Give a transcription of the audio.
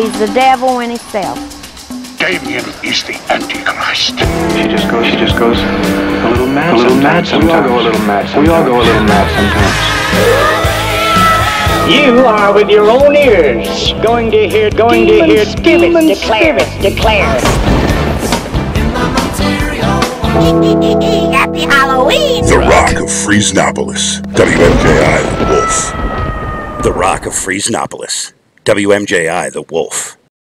He's the devil in himself. Damien is the Antichrist. She just goes, she just goes a little mad. A little mad sometimes. We all go a little mad sometimes. We all go a little mad sometimes. You are with your own ears going to hear, going Demon, to hear demon spirits declare it, declare it. Happy Halloween! The Rock of Friesnopolis. WMJI Wolf. The Rock of Friesnopolis. WMJI The Wolf.